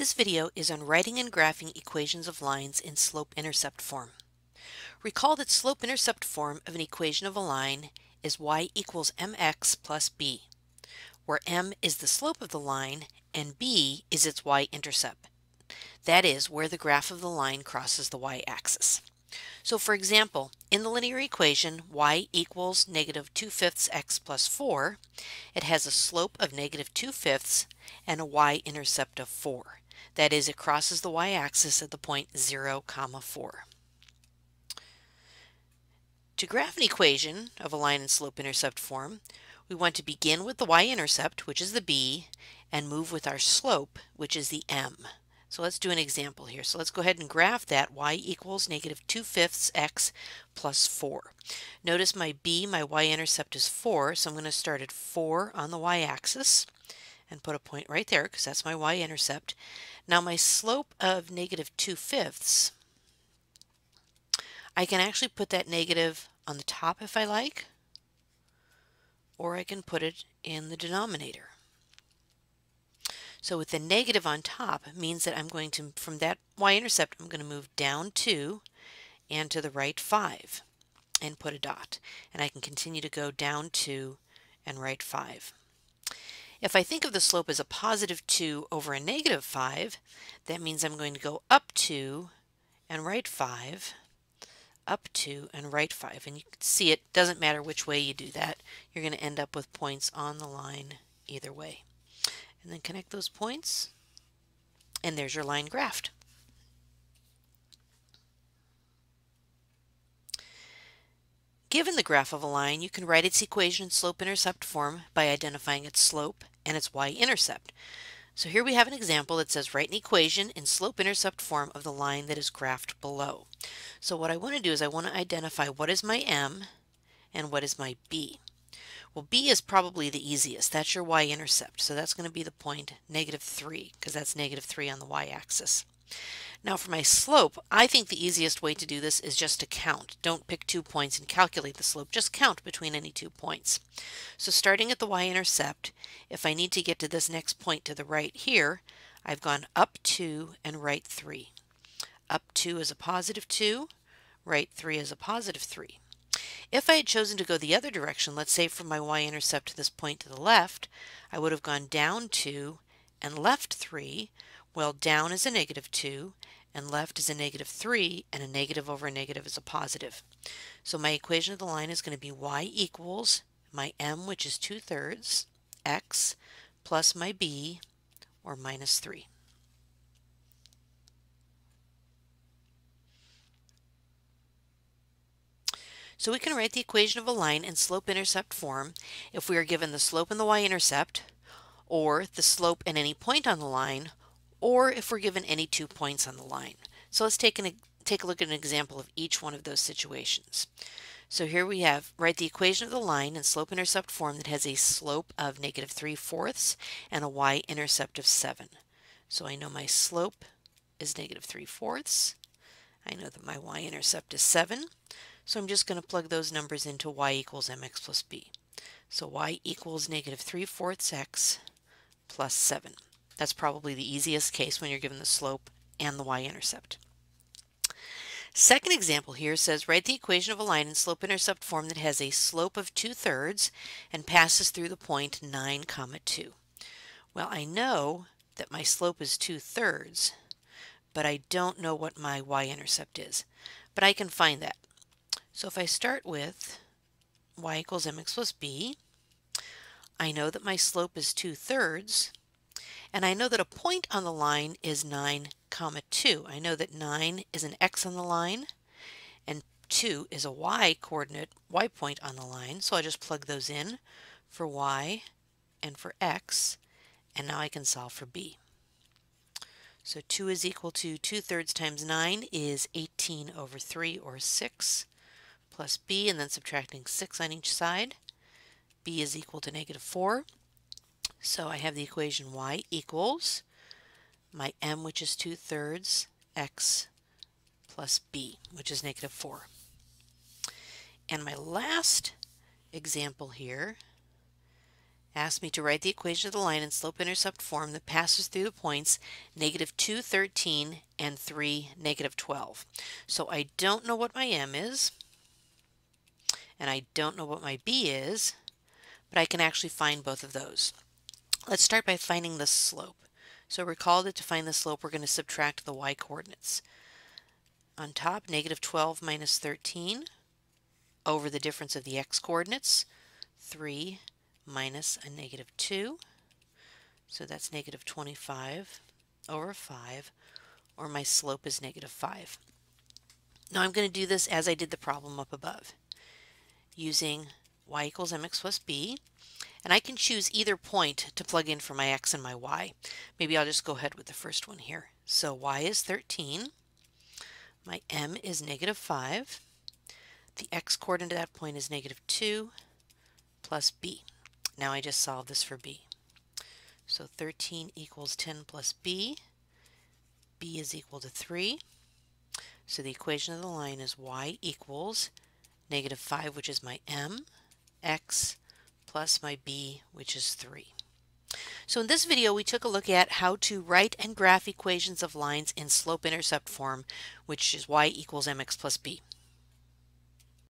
This video is on writing and graphing equations of lines in slope-intercept form. Recall that slope-intercept form of an equation of a line is y equals mx plus b, where m is the slope of the line and b is its y-intercept. That is, where the graph of the line crosses the y-axis. So for example, in the linear equation y equals negative 2 fifths x plus 4, it has a slope of negative 2 fifths and a y-intercept of 4. That is, it crosses the y-axis at the point 0, comma 4. To graph an equation of a line in slope-intercept form, we want to begin with the y-intercept, which is the b, and move with our slope, which is the m. So let's do an example here. So let's go ahead and graph that y equals negative 2 fifths x plus 4. Notice my b, my y-intercept is 4, so I'm going to start at 4 on the y-axis and put a point right there because that's my y-intercept. Now my slope of negative 2 fifths, I can actually put that negative on the top if I like, or I can put it in the denominator. So with the negative on top means that I'm going to, from that y-intercept, I'm going to move down 2 and to the right 5 and put a dot. And I can continue to go down 2 and right 5. If I think of the slope as a positive 2 over a negative 5, that means I'm going to go up 2 and right 5, up 2 and right 5. And you can see it doesn't matter which way you do that. You're going to end up with points on the line either way and then connect those points and there's your line graphed. Given the graph of a line, you can write its equation in slope-intercept form by identifying its slope and its y-intercept. So here we have an example that says write an equation in slope-intercept form of the line that is graphed below. So what I want to do is I want to identify what is my m and what is my b. Well, b is probably the easiest. That's your y-intercept. So that's going to be the point negative 3, because that's negative 3 on the y-axis. Now for my slope, I think the easiest way to do this is just to count. Don't pick two points and calculate the slope. Just count between any two points. So starting at the y-intercept, if I need to get to this next point to the right here, I've gone up 2 and right 3. Up 2 is a positive 2, right 3 is a positive 3. If I had chosen to go the other direction, let's say from my y-intercept to this point to the left, I would have gone down 2 and left 3. Well, down is a negative 2 and left is a negative 3 and a negative over a negative is a positive. So my equation of the line is going to be y equals my m, which is 2 thirds, x, plus my b, or minus 3. So we can write the equation of a line in slope-intercept form if we are given the slope and the y-intercept, or the slope and any point on the line, or if we're given any two points on the line. So let's take, an, take a look at an example of each one of those situations. So here we have, write the equation of the line in slope-intercept form that has a slope of negative 3 fourths and a y-intercept of 7. So I know my slope is negative 3 fourths. I know that my y-intercept is 7. So I'm just going to plug those numbers into y equals mx plus b. So y equals negative 3 fourths x plus 7. That's probably the easiest case when you're given the slope and the y-intercept. Second example here says write the equation of a line in slope-intercept form that has a slope of 2 thirds and passes through the point 9 comma 2. Well, I know that my slope is 2 thirds, but I don't know what my y-intercept is. But I can find that. So if I start with y equals mx plus b, I know that my slope is 2 thirds, and I know that a point on the line is 9 comma 2. I know that 9 is an x on the line, and 2 is a y coordinate, y point on the line, so I just plug those in for y and for x, and now I can solve for b. So 2 is equal to 2 thirds times 9 is 18 over 3 or 6 plus b and then subtracting 6 on each side. b is equal to negative 4. So I have the equation y equals my m, which is 2 thirds, x plus b, which is negative 4. And my last example here asked me to write the equation of the line in slope-intercept form that passes through the points negative 2, 13, and 3, negative 12. So I don't know what my m is, and I don't know what my b is, but I can actually find both of those. Let's start by finding the slope. So recall that to find the slope, we're going to subtract the y coordinates. On top, negative 12 minus 13 over the difference of the x coordinates, 3 minus a negative 2. So that's negative 25 over 5, or my slope is negative 5. Now I'm going to do this as I did the problem up above, using y equals mx plus b, and I can choose either point to plug in for my x and my y. Maybe I'll just go ahead with the first one here. So y is 13, my m is negative 5, the x coordinate at that point is negative 2 plus b. Now I just solve this for b. So 13 equals 10 plus b. b is equal to 3. So the equation of the line is y equals negative 5, which is my m, x plus my b, which is 3. So in this video, we took a look at how to write and graph equations of lines in slope-intercept form, which is y equals mx plus b.